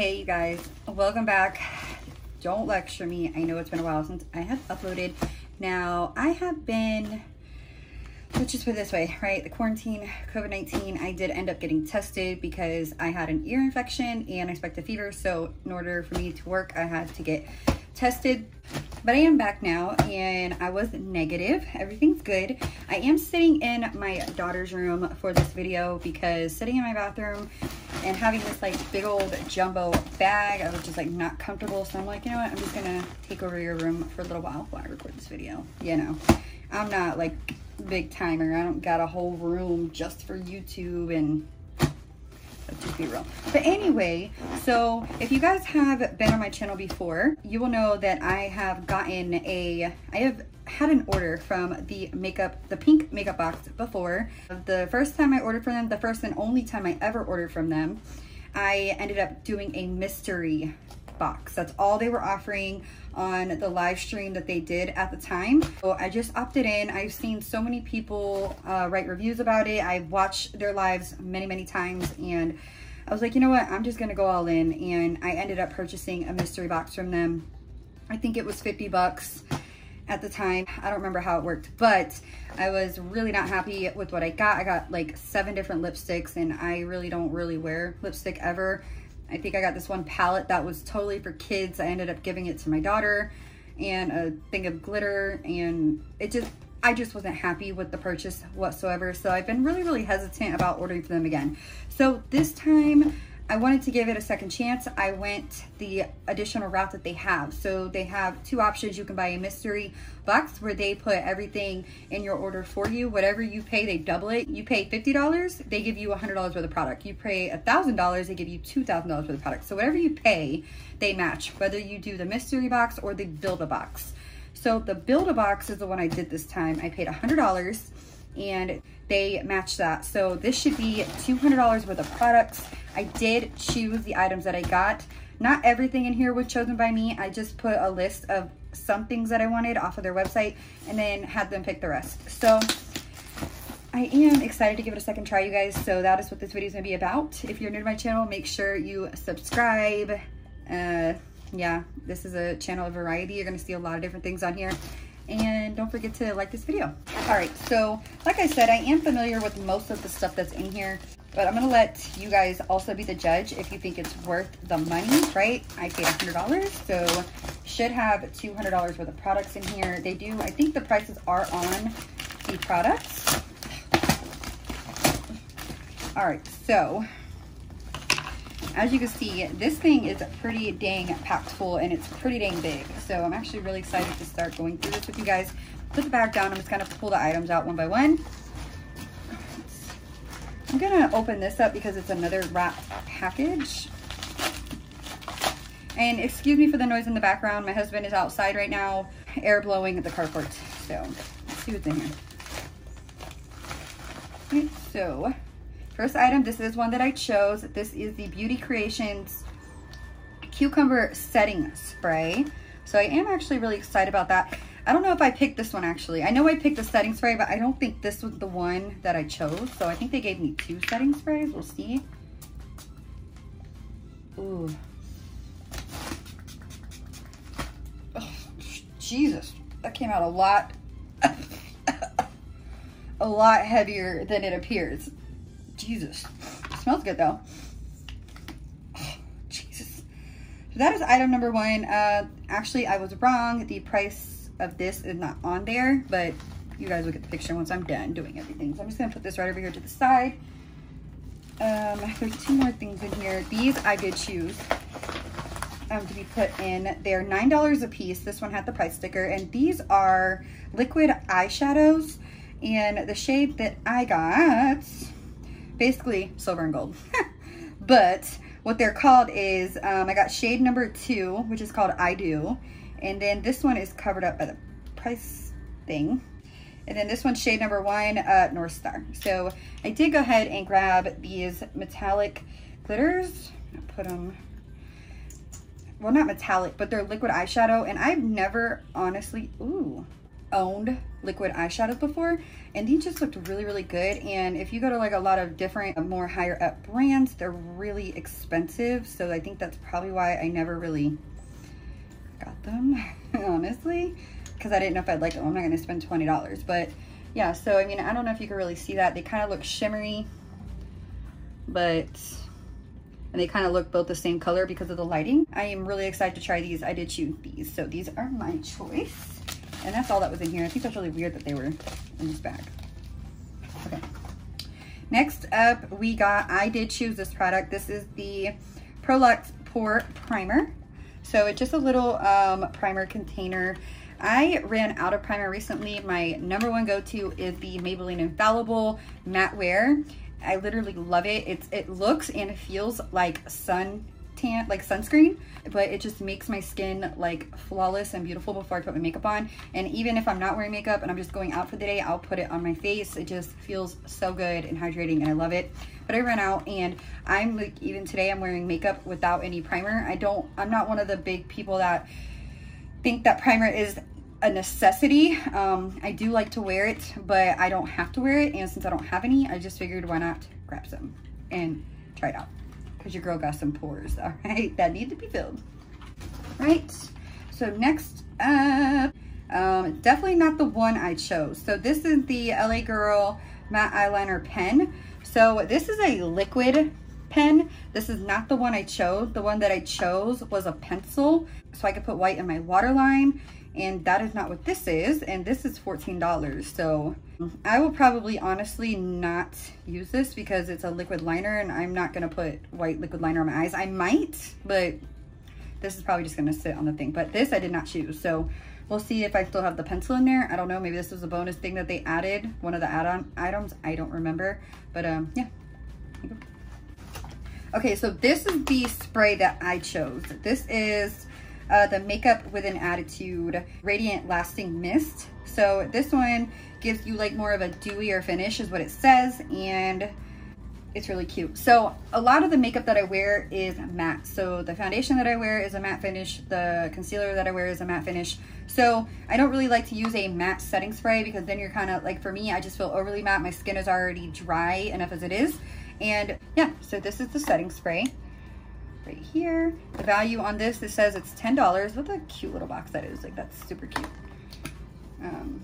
Hey you guys, welcome back. Don't lecture me. I know it's been a while since I have uploaded. Now, I have been, let's just put it this way, right? The quarantine, COVID-19, I did end up getting tested because I had an ear infection and I a fever. So in order for me to work, I had to get tested but I am back now and I was negative. Everything's good. I am sitting in my daughter's room for this video because sitting in my bathroom and having this like big old jumbo bag, I was just like not comfortable. So I'm like, you know what? I'm just gonna take over your room for a little while while I record this video. You know, I'm not like big timer. I don't got a whole room just for YouTube and to be real. But anyway, so if you guys have been on my channel before, you will know that I have gotten a, I have had an order from the makeup, the pink makeup box before. The first time I ordered from them, the first and only time I ever ordered from them, I ended up doing a mystery box. That's all they were offering on the live stream that they did at the time. So I just opted in. I've seen so many people uh, write reviews about it. I've watched their lives many, many times and I was like, you know what? I'm just to go all in. And I ended up purchasing a mystery box from them. I think it was 50 bucks at the time. I don't remember how it worked, but I was really not happy with what I got. I got like seven different lipsticks and I really don't really wear lipstick ever. I think I got this one palette that was totally for kids. I ended up giving it to my daughter and a thing of glitter and it just, I just wasn't happy with the purchase whatsoever. So I've been really, really hesitant about ordering for them again. So this time I wanted to give it a second chance. I went the additional route that they have. So they have two options. You can buy a mystery box where they put everything in your order for you. Whatever you pay, they double it. You pay $50, they give you $100 worth of product. You pay $1,000, they give you $2,000 worth of product. So whatever you pay, they match, whether you do the mystery box or the build-a-box. So the build-a-box is the one I did this time. I paid $100 and they match that. So this should be $200 worth of products. I did choose the items that I got. Not everything in here was chosen by me. I just put a list of some things that I wanted off of their website and then had them pick the rest. So I am excited to give it a second try, you guys. So that is what this video is going to be about. If you're new to my channel, make sure you subscribe. Uh, yeah, this is a channel of variety. You're going to see a lot of different things on here and don't forget to like this video. All right, so like I said, I am familiar with most of the stuff that's in here, but I'm gonna let you guys also be the judge if you think it's worth the money, right? I paid $100, so should have $200 worth of products in here. They do, I think the prices are on the products. All right, so as you can see, this thing is pretty dang packed full and it's pretty dang big. So I'm actually really excited to start going through this with you guys. Put the bag down. I'm just going to pull the items out one by one. I'm going to open this up because it's another wrap package. And excuse me for the noise in the background. My husband is outside right now, air blowing at the carport. So let's see what's in here. Okay, so First item, this is one that I chose. This is the Beauty Creations Cucumber Setting Spray. So I am actually really excited about that. I don't know if I picked this one actually. I know I picked the setting spray, but I don't think this was the one that I chose. So I think they gave me two setting sprays. We'll see. Ooh. Oh, Jesus, that came out a lot, a lot heavier than it appears. Jesus. It smells good though. Jesus. So that is item number one. Uh, actually, I was wrong. The price of this is not on there, but you guys will get the picture once I'm done doing everything. So I'm just gonna put this right over here to the side. Um, there's two more things in here. These I did choose um, to be put in. They're $9 a piece. This one had the price sticker. And these are liquid eyeshadows. And the shade that I got basically silver and gold. but what they're called is, um, I got shade number two, which is called I Do. And then this one is covered up by the price thing. And then this one's shade number one, uh, North Star. So I did go ahead and grab these metallic glitters. Put them, well, not metallic, but they're liquid eyeshadow. And I've never honestly, ooh, owned liquid eyeshadows before and these just looked really really good and if you go to like a lot of different uh, more higher up brands they're really expensive so I think that's probably why I never really got them honestly because I didn't know if I'd like them I'm not gonna spend $20 but yeah so I mean I don't know if you can really see that they kind of look shimmery but and they kind of look both the same color because of the lighting. I am really excited to try these. I did choose these. So these are my choice. And that's all that was in here. I think that's really weird that they were in this bag. Okay. Next up, we got, I did choose this product. This is the Prolux Pore Primer. So it's just a little um, primer container. I ran out of primer recently. My number one go-to is the Maybelline Infallible Matte Wear. I literally love it. It's It looks and it feels like sun tan, like sunscreen, but it just makes my skin like flawless and beautiful before I put my makeup on. And even if I'm not wearing makeup and I'm just going out for the day, I'll put it on my face. It just feels so good and hydrating and I love it. But I ran out and I'm like, even today I'm wearing makeup without any primer. I don't, I'm not one of the big people that think that primer is a necessity. Um, I do like to wear it, but I don't have to wear it. And since I don't have any, I just figured why not grab some and try it out because your girl got some pores, all right, that need to be filled. Right, so next up, um, definitely not the one I chose. So this is the LA Girl Matte Eyeliner Pen. So this is a liquid pen. This is not the one I chose. The one that I chose was a pencil, so I could put white in my waterline and that is not what this is and this is $14 so I will probably honestly not use this because it's a liquid liner and I'm not gonna put white liquid liner on my eyes. I might but this is probably just gonna sit on the thing. But this I did not choose so we'll see if I still have the pencil in there. I don't know maybe this was a bonus thing that they added one of the add-on items I don't remember. But um yeah. Okay so this is the spray that I chose. This is uh, the Makeup with an Attitude Radiant Lasting Mist. So this one gives you like more of a dewier finish is what it says. And it's really cute. So a lot of the makeup that I wear is matte. So the foundation that I wear is a matte finish. The concealer that I wear is a matte finish. So I don't really like to use a matte setting spray because then you're kind of like, for me, I just feel overly matte. My skin is already dry enough as it is. And yeah, so this is the setting spray right here. The value on this, it says it's $10. What a cute little box that is. Like, that's super cute. Um,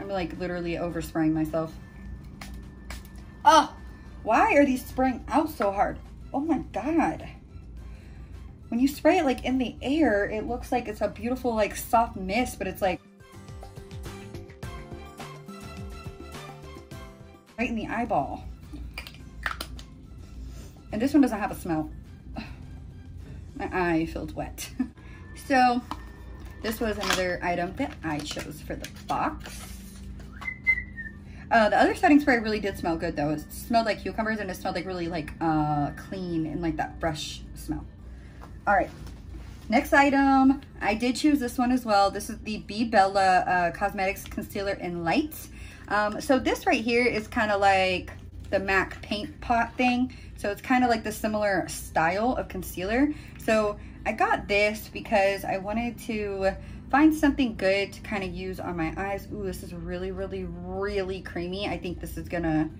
I'm like literally overspraying myself. Oh, why are these spraying out so hard? Oh my God. When you spray it like in the air, it looks like it's a beautiful like soft mist, but it's like right in the eyeball. And this one doesn't have a smell. My eye feels wet. so this was another item that I chose for the box. Uh, the other setting spray really did smell good though. It smelled like cucumbers and it smelled like really like uh, clean and like that fresh smell. All right, next item. I did choose this one as well. This is the Bebella uh, Cosmetics Concealer in Light. Um, so this right here is kind of like the MAC paint pot thing. So it's kind of like the similar style of concealer. So I got this because I wanted to find something good to kind of use on my eyes. Ooh, this is really, really, really creamy. I think this is gonna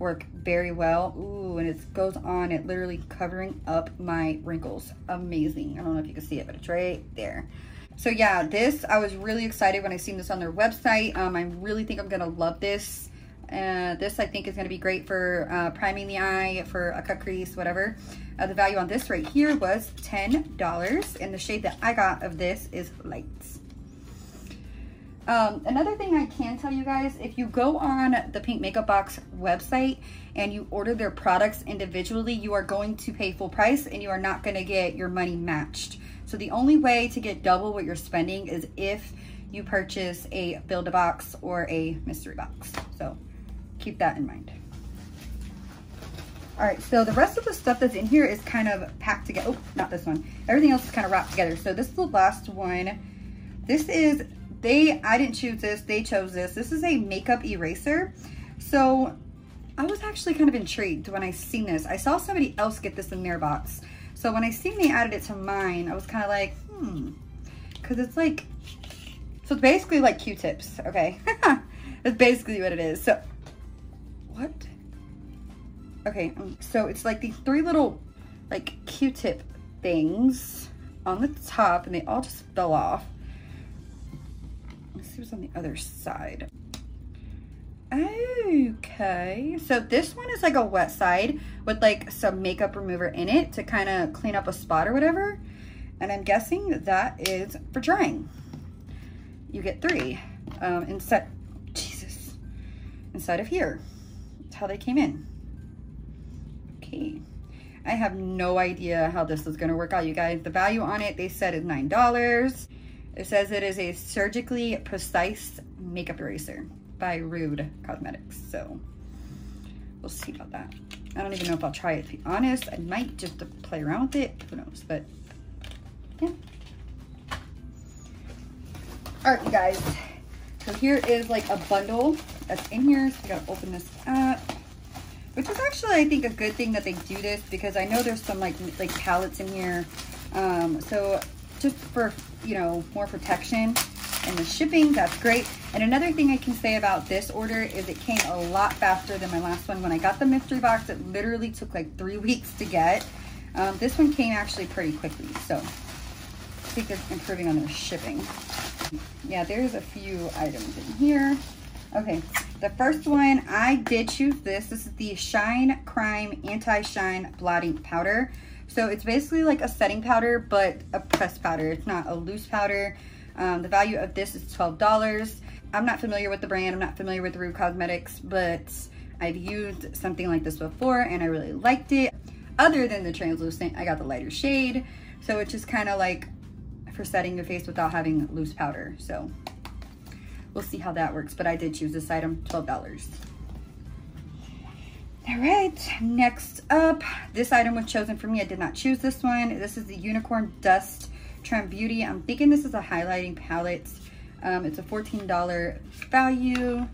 work very well. Ooh, and it goes on, it literally covering up my wrinkles. Amazing. I don't know if you can see it, but it's right there. So yeah, this, I was really excited when I seen this on their website. Um, I really think I'm gonna love this. Uh, this I think is going to be great for uh, priming the eye, for a cut crease, whatever. Uh, the value on this right here was $10. And the shade that I got of this is Lights. Um, another thing I can tell you guys, if you go on the Pink Makeup Box website and you order their products individually, you are going to pay full price and you are not going to get your money matched. So the only way to get double what you're spending is if you purchase a Build-A-Box or a mystery box. So keep that in mind. All right, so the rest of the stuff that's in here is kind of packed together. Oh, not this one. Everything else is kind of wrapped together. So this is the last one. This is, they, I didn't choose this, they chose this. This is a makeup eraser. So I was actually kind of intrigued when I seen this. I saw somebody else get this in their box. So when I seen they added it to mine, I was kind of like, hmm. because it's like, so it's basically like Q-tips, okay? That's basically what it is. So, what? Okay, um, so it's like these three little like Q-tip things on the top and they all just fell off. Let's see what's on the other side. Okay, so this one is like a wet side with like some makeup remover in it to kind of clean up a spot or whatever. And I'm guessing that is for drying. You get three um, inside, Jesus, inside of here. How they came in. Okay. I have no idea how this is gonna work out, you guys. The value on it, they said is $9. It says it is a surgically precise makeup eraser by Rude Cosmetics. So we'll see about that. I don't even know if I'll try it to be honest. I might just play around with it. Who knows? But yeah. All right, you guys. So here is like a bundle that's in here. So we gotta open this up. Which is actually, I think, a good thing that they do this because I know there's some like like palettes in here. Um, so just for, you know, more protection and the shipping, that's great. And another thing I can say about this order is it came a lot faster than my last one. When I got the mystery box, it literally took like three weeks to get. Um, this one came actually pretty quickly, so They're improving on their shipping. Yeah, there's a few items in here. Okay, the first one, I did choose this. This is the Shine Crime Anti-Shine Blotting Powder. So it's basically like a setting powder, but a pressed powder. It's not a loose powder. Um, the value of this is $12. I'm not familiar with the brand. I'm not familiar with Rude Cosmetics, but I've used something like this before and I really liked it. Other than the translucent, I got the lighter shade. So it's just kind of like for setting your face without having loose powder. So we'll see how that works. But I did choose this item, $12. All right, next up, this item was chosen for me. I did not choose this one. This is the Unicorn Dust Trim Beauty. I'm thinking this is a highlighting palette. Um, it's a $14 value.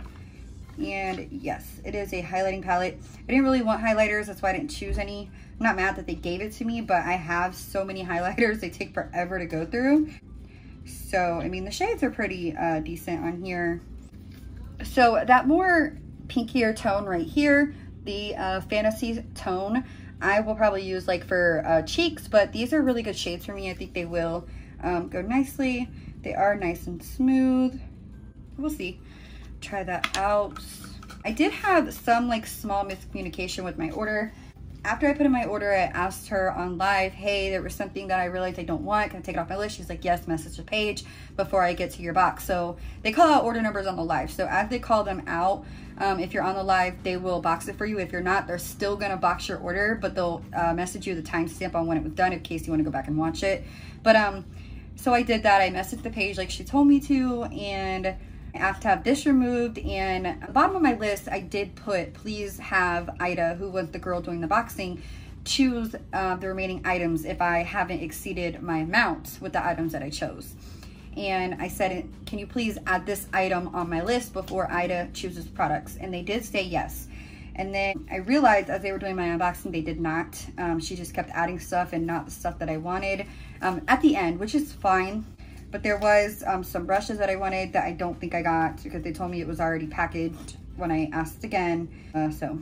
And yes, it is a highlighting palette. I didn't really want highlighters. That's why I didn't choose any. Not mad that they gave it to me, but I have so many highlighters. They take forever to go through. So, I mean, the shades are pretty uh, decent on here. So that more pinkier tone right here, the uh, Fantasy tone, I will probably use like for uh, cheeks, but these are really good shades for me. I think they will um, go nicely. They are nice and smooth. We'll see. Try that out. I did have some like small miscommunication with my order. After I put in my order, I asked her on live, hey, there was something that I realized I don't want. Can I take it off my list? She's like, yes, message the page before I get to your box. So they call out order numbers on the live. So as they call them out, um, if you're on the live, they will box it for you. If you're not, they're still gonna box your order, but they'll uh, message you the timestamp on when it was done in case you wanna go back and watch it. But um, so I did that. I messaged the page like she told me to, and I have to have this removed. And bottom of my list, I did put, please have Ida, who was the girl doing the boxing, choose uh, the remaining items if I haven't exceeded my amount with the items that I chose and I said, can you please add this item on my list before Ida chooses products? And they did say yes. And then I realized as they were doing my unboxing, they did not. Um, she just kept adding stuff and not the stuff that I wanted um, at the end, which is fine. But there was um, some brushes that I wanted that I don't think I got because they told me it was already packaged when I asked again. Uh, so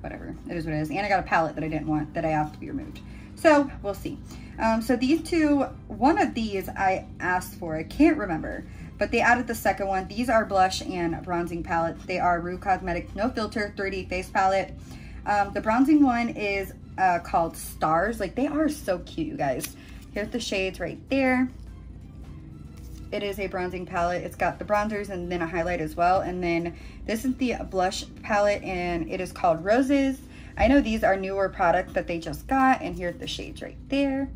whatever, it is what it is. And I got a palette that I didn't want that I asked to be removed. So we'll see. Um, so these two, one of these I asked for, I can't remember, but they added the second one. These are blush and bronzing palettes. They are Rude Cosmetics No Filter 3D Face Palette. Um, the bronzing one is uh, called Stars. Like they are so cute, you guys. Here's the shades right there. It is a bronzing palette. It's got the bronzers and then a highlight as well. And then this is the blush palette and it is called Roses. I know these are newer products that they just got and here's the shades right there.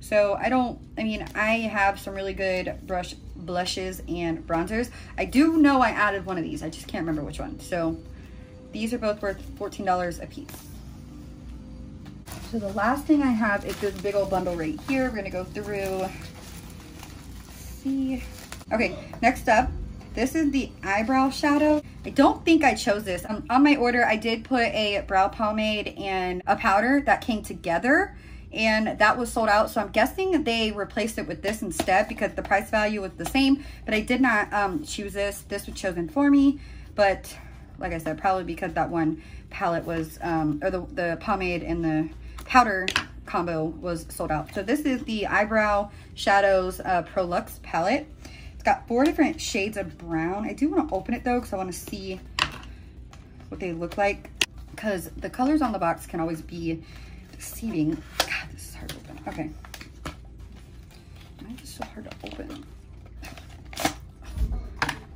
So I don't, I mean, I have some really good brush blushes and bronzers. I do know I added one of these. I just can't remember which one. So these are both worth $14 a piece. So the last thing I have is this big old bundle right here. We're gonna go through, see. Okay, next up, this is the eyebrow shadow. I don't think I chose this. Um, on my order, I did put a brow pomade and a powder that came together and that was sold out. So I'm guessing they replaced it with this instead because the price value was the same, but I did not um, choose this. This was chosen for me, but like I said, probably because that one palette was, um, or the, the pomade and the powder combo was sold out. So this is the Eyebrow Shadows uh, Pro Luxe palette. It's got four different shades of brown. I do want to open it though because I want to see what they look like because the colors on the box can always be deceiving. God, this is hard to open. Okay. Why is it so hard to open?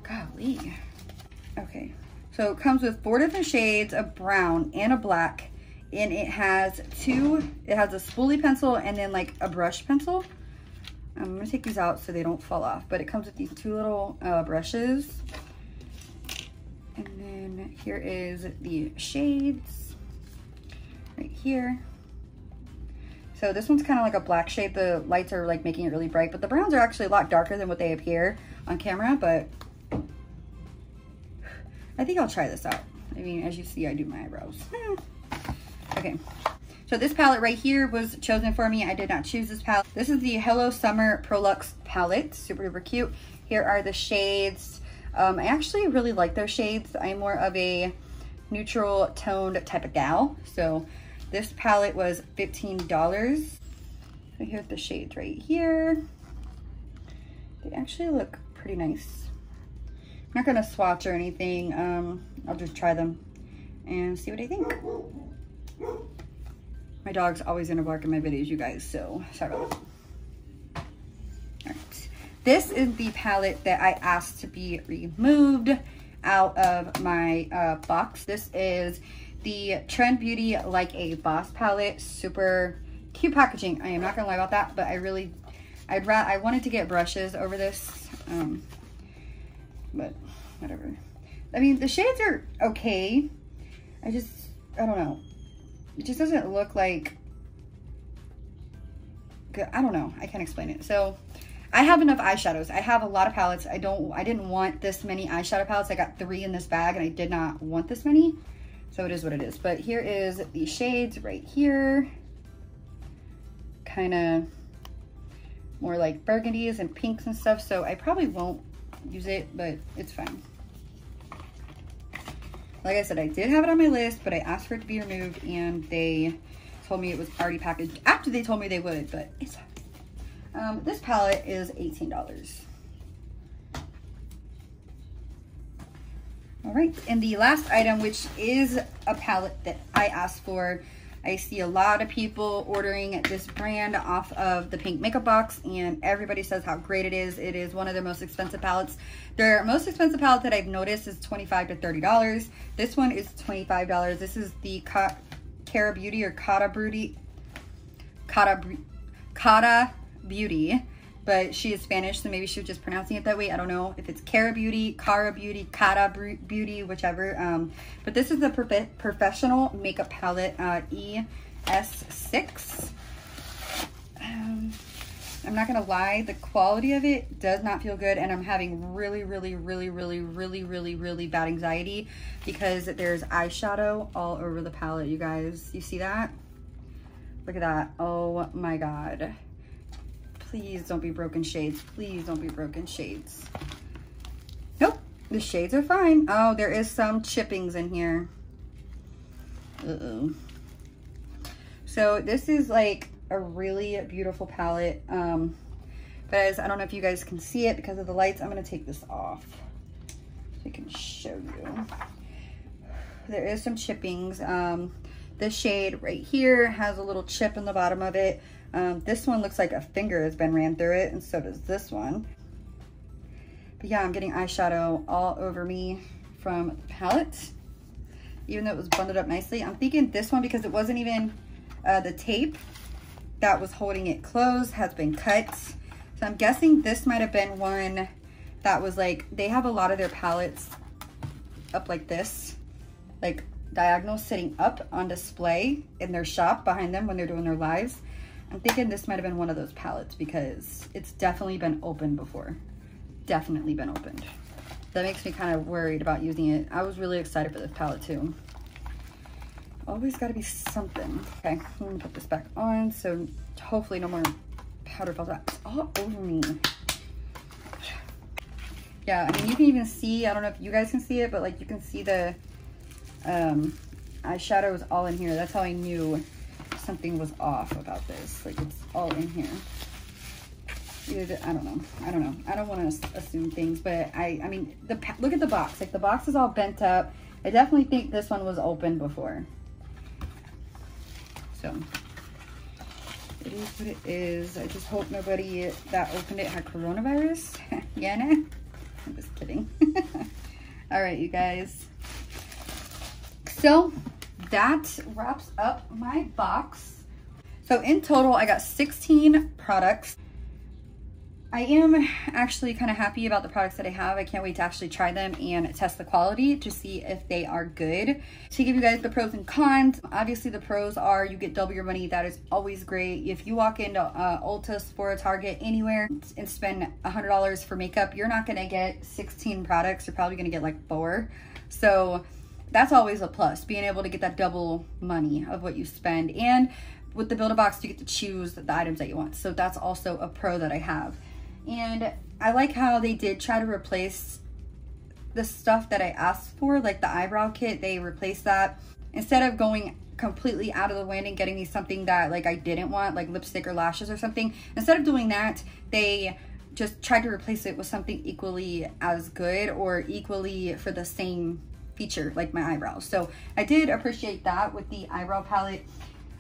Golly. Okay. So it comes with four different shades of brown and a black. And it has two, it has a spoolie pencil and then like a brush pencil. I'm gonna take these out so they don't fall off. But it comes with these two little uh, brushes. And then here is the shades right here. So this one's kind of like a black shade. The lights are like making it really bright, but the browns are actually a lot darker than what they appear on camera, but I think I'll try this out. I mean, as you see, I do my eyebrows. okay. So this palette right here was chosen for me. I did not choose this palette. This is the Hello Summer Pro Luxe palette. Super, super cute. Here are the shades. Um, I actually really like those shades. I'm more of a neutral toned type of gal. So this palette was $15. So here's the shades right here. They actually look pretty nice. I'm not gonna swatch or anything. Um, I'll just try them and see what I think. My dog's always gonna bark in my videos, you guys, so sorry about that. This is the palette that I asked to be removed out of my uh, box. This is the Trend Beauty Like a Boss palette. Super cute packaging. I am not gonna lie about that, but I really, I'd rather, I wanted to get brushes over this, um, but whatever. I mean, the shades are okay. I just, I don't know. It just doesn't look like, good. I don't know. I can't explain it. So I have enough eyeshadows. I have a lot of palettes. I don't, I didn't want this many eyeshadow palettes. I got three in this bag and I did not want this many. So it is what it is. But here is the shades right here. Kind of more like burgundies and pinks and stuff. So I probably won't use it, but it's fine. Like I said, I did have it on my list, but I asked for it to be removed and they told me it was already packaged after they told me they would, but it's. Um, this palette is $18. All right, and the last item, which is a palette that I asked for, I see a lot of people ordering this brand off of the Pink Makeup Box, and everybody says how great it is. It is one of their most expensive palettes. Their most expensive palette that I've noticed is 25 to $30. This one is $25. This is the Kara Beauty or Kata Beauty, Kata, Kata Beauty but she is Spanish, so maybe she was just pronouncing it that way. I don't know if it's Kara Beauty, Kara Beauty, Kara Beauty, whichever. Um, but this is the prof professional makeup palette uh, ES6. Um, I'm not gonna lie, the quality of it does not feel good, and I'm having really, really, really, really, really, really, really bad anxiety because there's eyeshadow all over the palette, you guys. You see that? Look at that. Oh my god. Please don't be broken shades. Please don't be broken shades. Nope, the shades are fine. Oh, there is some chippings in here. Uh-oh. So this is like a really beautiful palette. Um, guys, I don't know if you guys can see it because of the lights. I'm gonna take this off so I can show you. There is some chippings. Um, this shade right here has a little chip in the bottom of it. Um, this one looks like a finger has been ran through it, and so does this one. But yeah, I'm getting eyeshadow all over me from the palette, even though it was bundled up nicely. I'm thinking this one, because it wasn't even uh, the tape that was holding it closed, has been cut. So I'm guessing this might have been one that was like, they have a lot of their palettes up like this, like diagonal sitting up on display in their shop behind them when they're doing their lives. I'm thinking this might have been one of those palettes because it's definitely been opened before. Definitely been opened. That makes me kind of worried about using it. I was really excited for this palette too. Always gotta be something. Okay, I'm gonna put this back on so hopefully no more powder falls out. It's all over me. Yeah, I mean, you can even see, I don't know if you guys can see it, but like you can see the um, eyeshadow is all in here. That's how I knew something was off about this. Like it's all in here. I don't know. I don't know. I don't want to assume things, but I, I mean, the look at the box. Like the box is all bent up. I definitely think this one was open before. So it is what it is. I just hope nobody that opened it had coronavirus. yeah, nah? I'm just kidding. all right, you guys. So that wraps up my box. So in total, I got 16 products. I am actually kind of happy about the products that I have. I can't wait to actually try them and test the quality to see if they are good. To give you guys the pros and cons, obviously the pros are you get double your money. That is always great. If you walk into uh, Ulta, Sephora, Target, anywhere and spend $100 for makeup, you're not going to get 16 products. You're probably going to get like four. So that's always a plus, being able to get that double money of what you spend. And with the Build-A-Box, you get to choose the items that you want. So that's also a pro that I have. And I like how they did try to replace the stuff that I asked for, like the eyebrow kit, they replaced that. Instead of going completely out of the wind and getting me something that like I didn't want, like lipstick or lashes or something, instead of doing that, they just tried to replace it with something equally as good or equally for the same feature, like my eyebrows. So I did appreciate that with the eyebrow palette.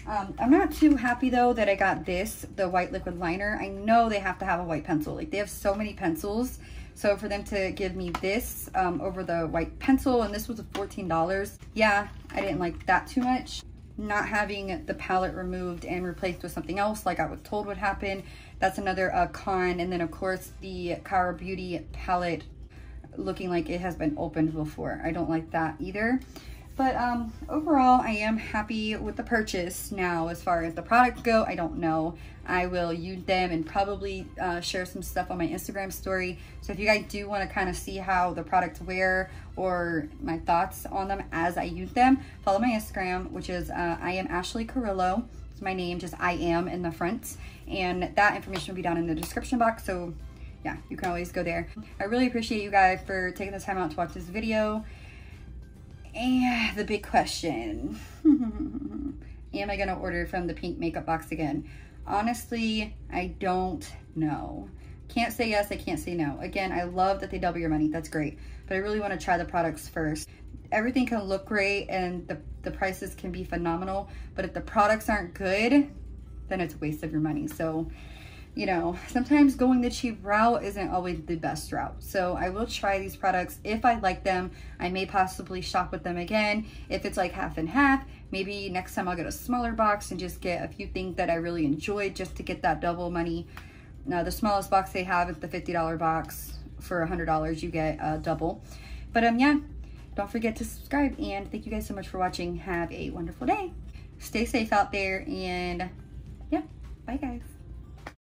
Um, I'm not too happy though that I got this, the white liquid liner. I know they have to have a white pencil. Like they have so many pencils. So for them to give me this um, over the white pencil, and this was $14. Yeah, I didn't like that too much. Not having the palette removed and replaced with something else like I was told would happen. That's another uh, con. And then of course the Kara Beauty palette looking like it has been opened before. I don't like that either. But um, overall, I am happy with the purchase. Now, as far as the products go, I don't know. I will use them and probably uh, share some stuff on my Instagram story. So if you guys do want to kind of see how the products wear or my thoughts on them as I use them, follow my Instagram, which is uh, I am Ashley Carrillo. It's my name, just I am in the front. And that information will be down in the description box. So yeah, you can always go there. I really appreciate you guys for taking the time out to watch this video. And the big question, am I gonna order from the pink makeup box again? Honestly, I don't know. Can't say yes, I can't say no. Again, I love that they double your money, that's great. But I really wanna try the products first. Everything can look great and the, the prices can be phenomenal, but if the products aren't good, then it's a waste of your money. So you know, sometimes going the cheap route isn't always the best route. So I will try these products. If I like them, I may possibly shop with them again. If it's like half and half, maybe next time I'll get a smaller box and just get a few things that I really enjoyed just to get that double money. Now the smallest box they have is the $50 box. For $100 you get a double. But um yeah, don't forget to subscribe and thank you guys so much for watching. Have a wonderful day. Stay safe out there and yeah, bye guys.